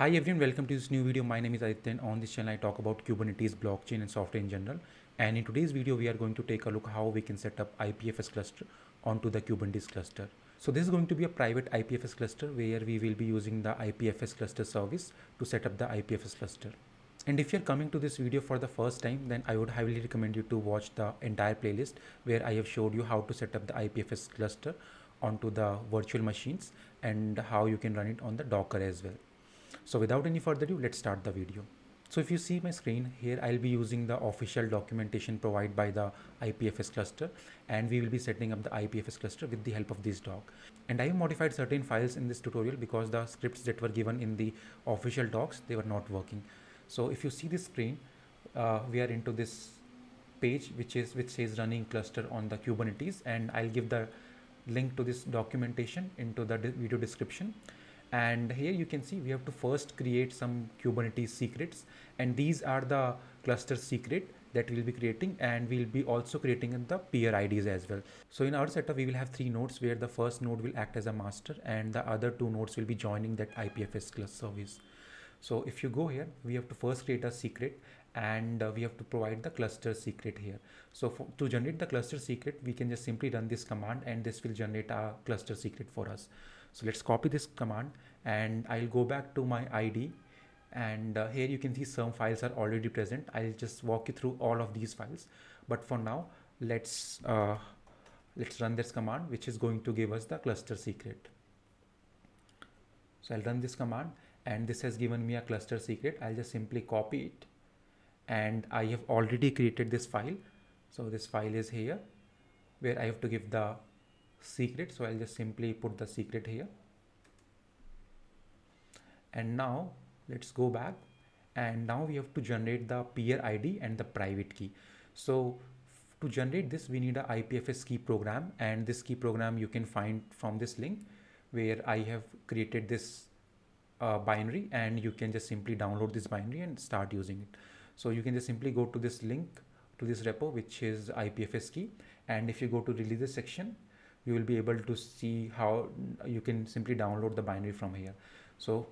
Hi everyone, welcome to this new video. My name is Aditya and on this channel I talk about Kubernetes, blockchain and software in general. And in today's video, we are going to take a look how we can set up IPFS cluster onto the Kubernetes cluster. So this is going to be a private IPFS cluster where we will be using the IPFS cluster service to set up the IPFS cluster. And if you're coming to this video for the first time, then I would highly recommend you to watch the entire playlist where I have showed you how to set up the IPFS cluster onto the virtual machines and how you can run it on the Docker as well. So without any further ado, let's start the video. So if you see my screen here, I'll be using the official documentation provided by the IPFS cluster and we will be setting up the IPFS cluster with the help of this doc. And I have modified certain files in this tutorial because the scripts that were given in the official docs, they were not working. So if you see this screen, uh, we are into this page which is which says running cluster on the Kubernetes and I'll give the link to this documentation into the video description and here you can see we have to first create some kubernetes secrets and these are the cluster secret that we'll be creating and we'll be also creating the peer IDs as well. So in our setup, we will have three nodes where the first node will act as a master and the other two nodes will be joining that IPFS cluster service. So if you go here, we have to first create a secret and uh, we have to provide the cluster secret here. So for, to generate the cluster secret, we can just simply run this command and this will generate a cluster secret for us. So let's copy this command and I'll go back to my ID and uh, here you can see some files are already present. I'll just walk you through all of these files. But for now, let's uh, let's run this command which is going to give us the cluster secret. So I'll run this command and this has given me a cluster secret. I'll just simply copy it and I have already created this file. So this file is here where I have to give the secret. So I'll just simply put the secret here. And now let's go back. And now we have to generate the peer ID and the private key. So to generate this we need a IPFS key program. And this key program you can find from this link where I have created this uh, binary. And you can just simply download this binary and start using it. So you can just simply go to this link to this repo which is IPFS key. And if you go to releases section you will be able to see how you can simply download the binary from here. So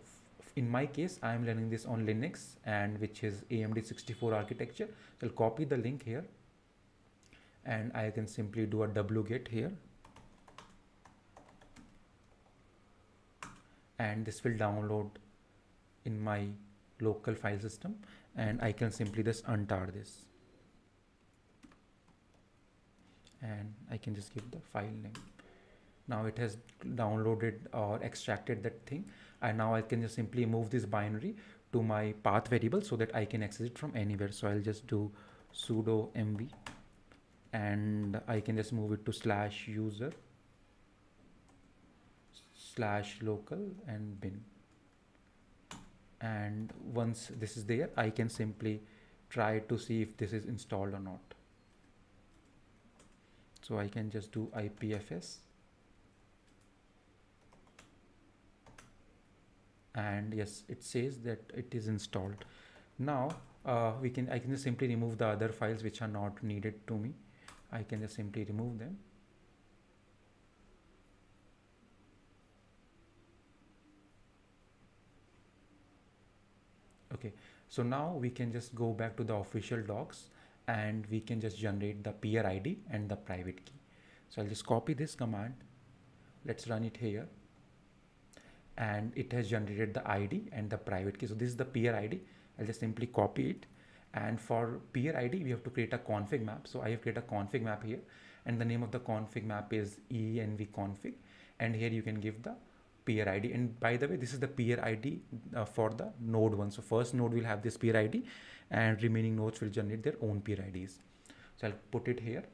in my case, I am running this on Linux and which is AMD 64 architecture. So I'll copy the link here and I can simply do a wget here. And this will download in my local file system and I can simply just untar this. And I can just give the file name. Now it has downloaded or extracted that thing and now I can just simply move this binary to my path variable so that I can access it from anywhere. So I'll just do sudo mv and I can just move it to slash user slash local and bin and once this is there I can simply try to see if this is installed or not so I can just do IPFS and yes it says that it is installed. Now uh, we can I can just simply remove the other files which are not needed to me. I can just simply remove them. Okay. So now we can just go back to the official docs and we can just generate the peer ID and the private key. So I'll just copy this command. Let's run it here. And it has generated the ID and the private key. So this is the peer ID. I'll just simply copy it. And for peer ID, we have to create a config map. So I have created a config map here. And the name of the config map is env config. And here you can give the peer ID. And by the way, this is the peer ID uh, for the node one. So first node will have this peer ID and remaining nodes will generate their own peer IDs. So I'll put it here.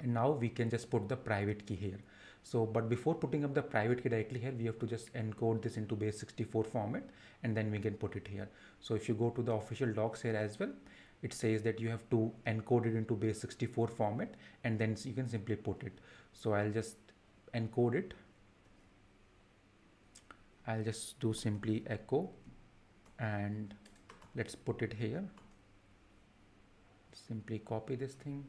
And now we can just put the private key here. So, but before putting up the private key directly here, we have to just encode this into base 64 format and then we can put it here. So if you go to the official docs here as well, it says that you have to encode it into base 64 format and then you can simply put it. So I'll just encode it I'll just do simply echo and let's put it here. Simply copy this thing.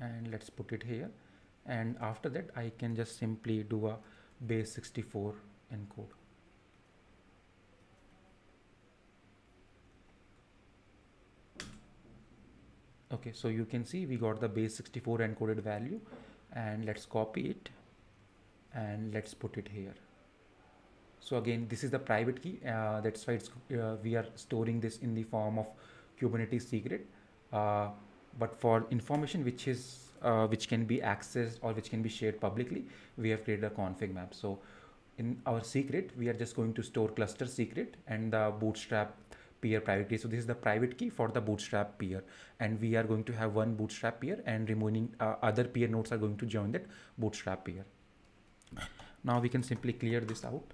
And let's put it here. And after that I can just simply do a base 64 encode. Okay, so you can see we got the base 64 encoded value. And let's copy it. And let's put it here. So again, this is the private key. Uh, that's why uh, we are storing this in the form of Kubernetes secret. Uh, but for information which is uh, which can be accessed or which can be shared publicly, we have created a config map. So in our secret, we are just going to store cluster secret and the bootstrap peer private key. So this is the private key for the bootstrap peer and we are going to have one bootstrap peer and remaining uh, other peer nodes are going to join that bootstrap peer. Now we can simply clear this out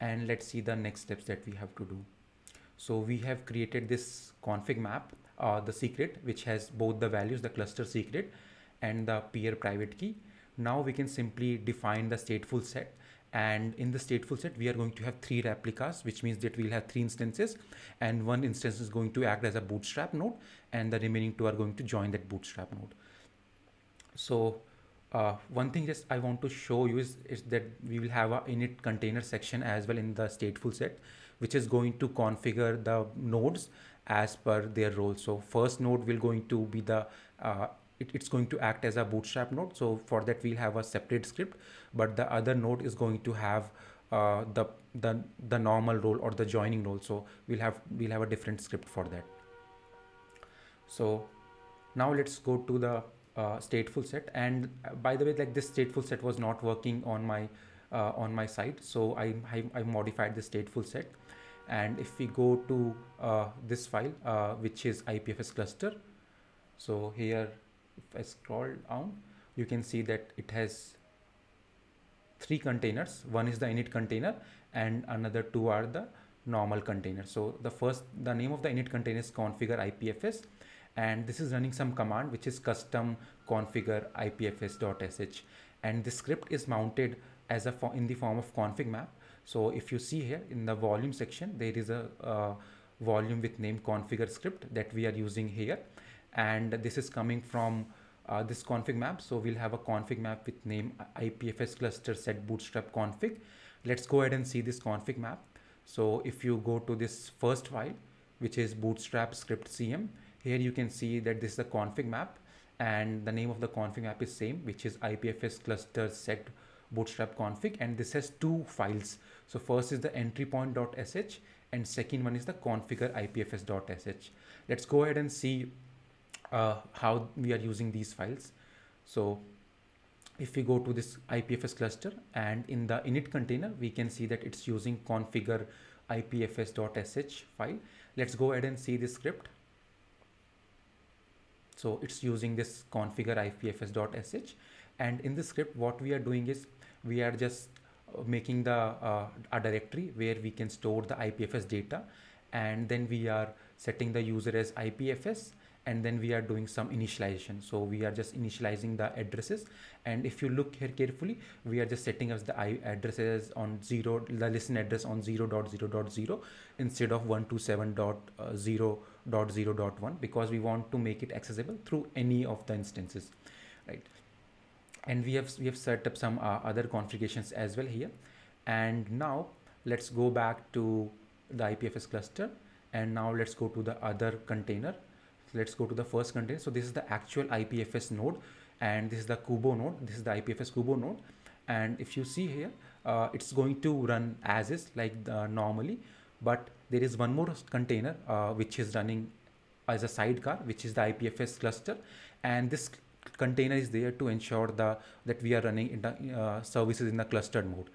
and let's see the next steps that we have to do. So we have created this config map, uh, the secret, which has both the values, the cluster secret and the peer private key. Now we can simply define the stateful set and in the stateful set we are going to have three replicas which means that we'll have three instances and one instance is going to act as a bootstrap node and the remaining two are going to join that bootstrap node so uh, one thing just I want to show you is, is that we will have a init container section as well in the stateful set which is going to configure the nodes as per their role so first node will going to be the uh, it, it's going to act as a bootstrap node. So for that we'll have a separate script, but the other node is going to have uh, the the the normal role or the joining role. So we'll have we'll have a different script for that. So now let's go to the uh, stateful set. And uh, by the way, like this stateful set was not working on my uh, on my site, so I, I, I modified the stateful set. And if we go to uh, this file, uh, which is IPFS cluster, so here if I scroll down, you can see that it has three containers. One is the init container and another two are the normal container. So the first, the name of the init container is configure IPFS and this is running some command which is custom configure ipfs.sh and the script is mounted as a in the form of config map. So if you see here in the volume section, there is a uh, volume with name configure script that we are using here and this is coming from uh, this config map. So we'll have a config map with name IPFS cluster set bootstrap config. Let's go ahead and see this config map. So if you go to this first file, which is bootstrap script cm, here you can see that this is the config map and the name of the config map is same, which is IPFS cluster set bootstrap config and this has two files. So first is the entry point.sh and second one is the configure IPFS.sh. Let's go ahead and see uh, how we are using these files. So if we go to this IPFS cluster and in the init container, we can see that it's using configure ipfs.sh file. Let's go ahead and see this script. So it's using this configure ipfs.sh and in the script, what we are doing is we are just uh, making the uh, a directory where we can store the IPFS data. And then we are setting the user as IPFS and then we are doing some initialization. So we are just initializing the addresses. And if you look here carefully we are just setting up the I addresses on 0 the listen address on 0 dot 0 dot 0 instead of 127 dot uh, 0 dot 0 dot 1 because we want to make it accessible through any of the instances right? And we have we have set up some uh, other configurations as well here. And now let's go back to the IPFS cluster. And now let's go to the other container let's go to the first container. So this is the actual IPFS node and this is the Kubo node. This is the IPFS Kubo node. And if you see here, uh, it's going to run as is like the, normally, but there is one more container uh, which is running as a sidecar, which is the IPFS cluster. And this container is there to ensure the that we are running in the uh, services in the clustered mode.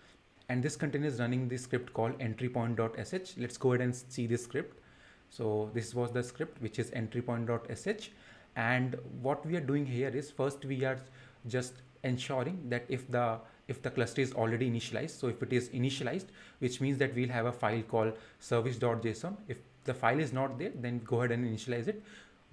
And this container is running the script called entrypoint.sh. Let's go ahead and see this script. So this was the script which is entrypoint.sh and what we are doing here is first we are just ensuring that if the if the cluster is already initialized so if it is initialized which means that we'll have a file called service.json if the file is not there then go ahead and initialize it.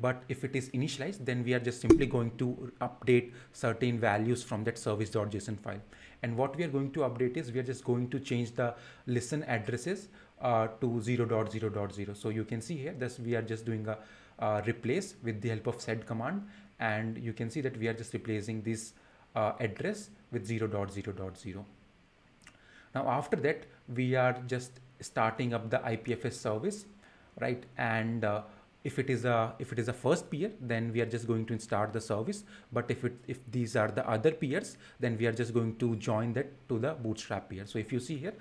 But if it is initialized then we are just simply going to update certain values from that service.json file. And what we are going to update is we are just going to change the listen addresses uh, to 0.0.0. So you can see here this we are just doing a uh, replace with the help of sed command and you can see that we are just replacing this uh, address with 0.0.0. Now after that we are just starting up the IPFS service, right? And uh, if it is a if it is a first peer then we are just going to start the service but if it if these are the other peers then we are just going to join that to the bootstrap peer so if you see here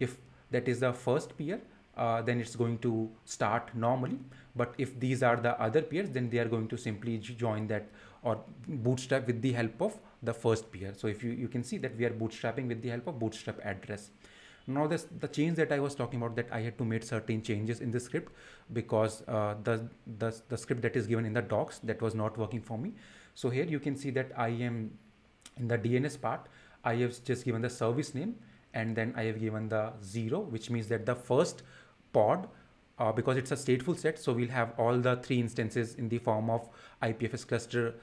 if that is the first peer uh, then it's going to start normally. But if these are the other peers then they are going to simply join that or bootstrap with the help of the first peer. So if you you can see that we are bootstrapping with the help of bootstrap address. Now this the change that I was talking about that I had to make certain changes in the script because uh, the, the the script that is given in the docs that was not working for me. So here you can see that I am in the DNS part. I have just given the service name and then I have given the zero which means that the first pod uh, because it's a stateful set so we'll have all the three instances in the form of IPFS cluster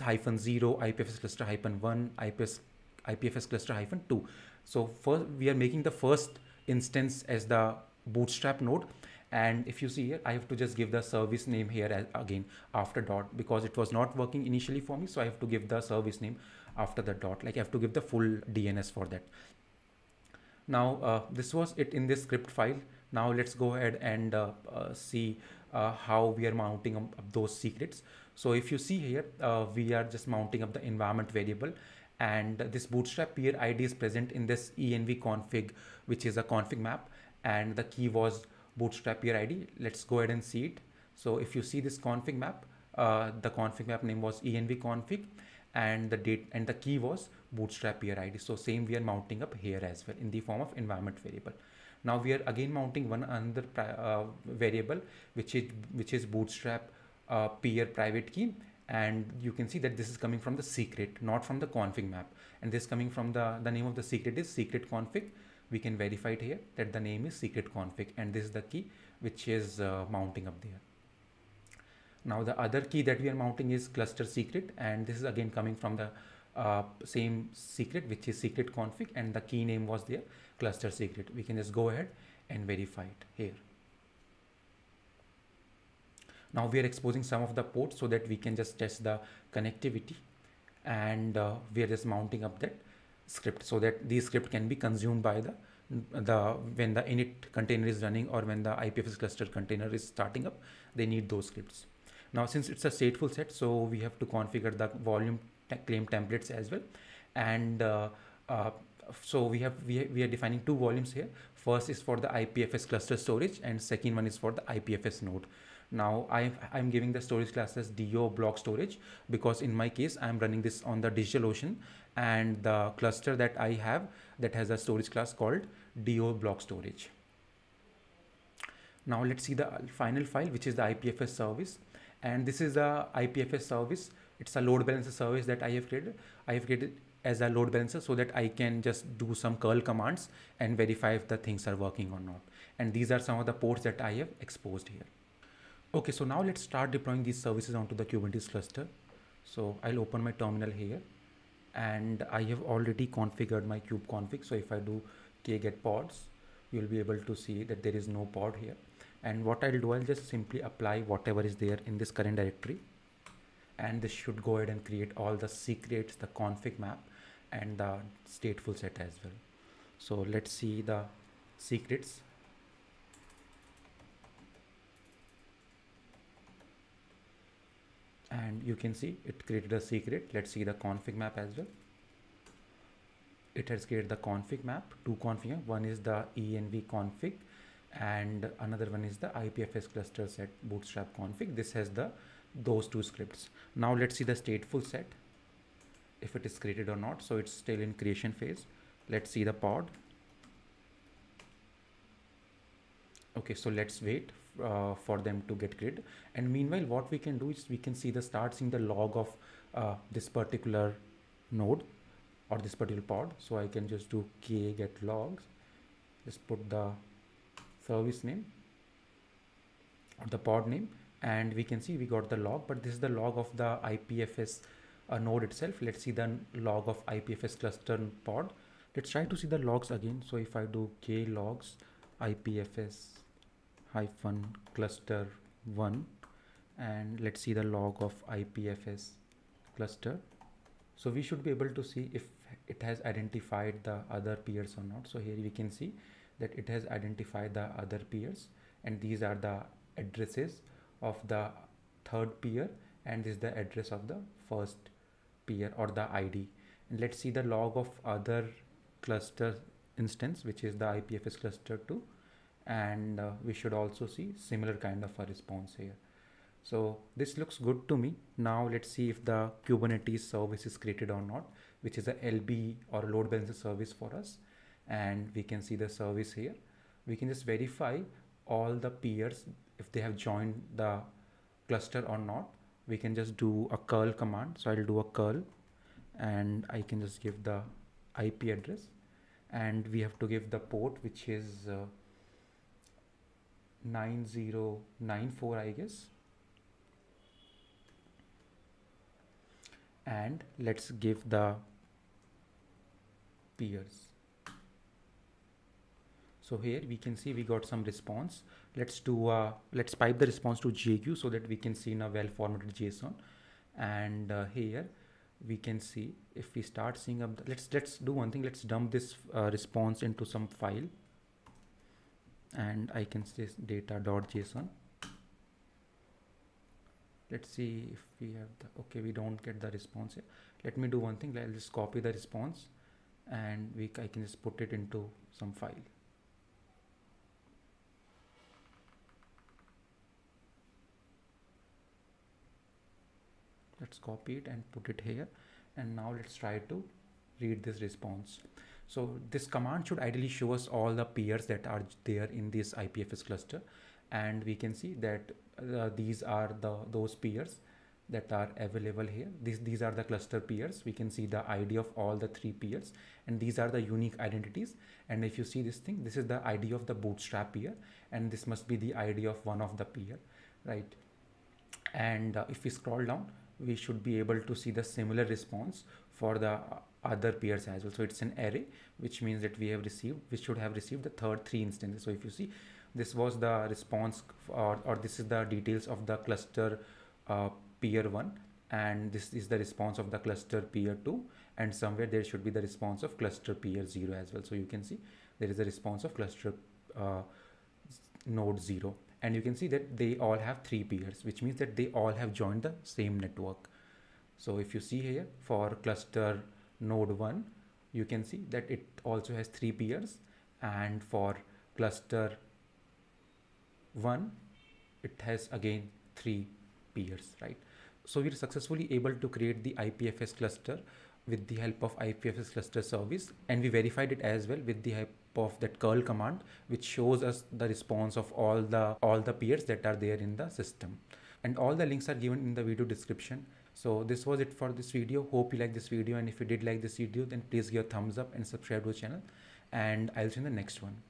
hyphen 0 IPFS cluster hyphen 1 IPS IPFS cluster hyphen 2 so first we are making the first instance as the bootstrap node. And if you see here, I have to just give the service name here as, again after dot because it was not working initially for me. So I have to give the service name after the dot, like I have to give the full DNS for that. Now uh, this was it in this script file. Now let's go ahead and uh, uh, see how we are mounting up those secrets. So if you see here, we are just mounting up the environment variable and this bootstrap peer id is present in this env config which is a config map and the key was bootstrap peer id let's go ahead and see it so if you see this config map uh, the config map name was env config and the date and the key was bootstrap peer id so same we are mounting up here as well in the form of environment variable. Now we are again mounting one another uh, variable which is which is bootstrap uh, peer private key. And you can see that this is coming from the secret not from the config map. And this coming from the the name of the secret is secret config. We can verify it here that the name is secret config. And this is the key which is uh, mounting up there now the other key that we are mounting is cluster secret and this is again coming from the uh, same secret which is secret config and the key name was there cluster secret. We can just go ahead and verify it here. Now we are exposing some of the ports so that we can just test the connectivity and uh, we are just mounting up that script so that the script can be consumed by the the when the init container is running or when the IPFS cluster container is starting up they need those scripts now since it's a stateful set so we have to configure the volume claim templates as well. And uh, uh, so we have we, we are defining two volumes here. First is for the IPFS cluster storage and second one is for the IPFS node. Now I, I'm giving the storage class as DO block storage because in my case I'm running this on the DigitalOcean and the cluster that I have that has a storage class called DO block storage. Now let's see the final file which is the IPFS service and this is the IPFS service. It's a load balancer service that I have created. I have created it as a load balancer so that I can just do some curl commands and verify if the things are working or not. And these are some of the ports that I have exposed here. Okay, so now let's start deploying these services onto the Kubernetes cluster. So I'll open my terminal here and I have already configured my kube config. So if I do kget pods, you'll be able to see that there is no pod here. And what I'll do, I'll just simply apply whatever is there in this current directory. And this should go ahead and create all the secrets, the config map and the stateful set as well. So let's see the secrets. And you can see it created a secret. Let's see the config map as well. It has created the config map two config. One is the env config and another one is the ipfs cluster set bootstrap config. This has the those two scripts. Now let's see the stateful set if it is created or not. So it's still in creation phase. Let's see the pod. Okay so let's wait uh, for them to get grid. And meanwhile what we can do is we can see the start seeing the log of uh, this particular node or this particular pod. So I can just do k get logs. Just put the service name or the pod name and we can see we got the log but this is the log of the IPFS uh, node itself. Let's see the log of IPFS cluster pod. Let's try to see the logs again. So if I do k logs IPFS hyphen cluster 1 and let's see the log of IPFS cluster. So we should be able to see if it has identified the other peers or not. So here we can see that it has identified the other peers and these are the addresses of the third peer and this is the address of the first peer or the id and let's see the log of other cluster instance which is the ipfs cluster 2 and uh, we should also see similar kind of a response here. So this looks good to me. Now let's see if the kubernetes service is created or not which is a lb or load balancer service for us and we can see the service here. We can just verify all the peers if they have joined the cluster or not. We can just do a curl command. So i'll do a curl and i can just give the ip address. And we have to give the port which is uh, 9094 i guess. And let's give the peers so here we can see we got some response. Let's do uh, let's pipe the response to JQ so that we can see in a well formatted JSON. And uh, here we can see if we start seeing up the, let's let's do one thing. Let's dump this uh, response into some file. And I can say data.json let's see if we have the okay we don't get the response here. Let me do one thing. I'll just copy the response and we I can just put it into some file let's copy it and put it here. And now let's try to read this response. So this command should ideally show us all the peers that are there in this IPFS cluster. And we can see that uh, these are the those peers that are available here. These these are the cluster peers. We can see the id of all the three peers. And these are the unique identities. And if you see this thing this is the id of the bootstrap peer. And this must be the id of one of the peer right? And uh, if we scroll down we should be able to see the similar response for the other peers as well. So it's an array which means that we have received we should have received the third three instances. So if you see this was the response or, or this is the details of the cluster uh, peer 1 and this is the response of the cluster peer 2 and somewhere there should be the response of cluster peer 0 as well. So you can see there is a response of cluster uh, node 0 and you can see that they all have three peers which means that they all have joined the same network. So if you see here for cluster node 1 you can see that it also has three peers. And for cluster 1 it has again three peers right? So we're successfully able to create the IPFS cluster with the help of IPFS cluster service. And we verified it as well with the help of that curl command which shows us the response of all the all the peers that are there in the system. And all the links are given in the video description. So this was it for this video. Hope you like this video. And if you did like this video then please give a thumbs up and subscribe to the channel. And i'll see you in the next one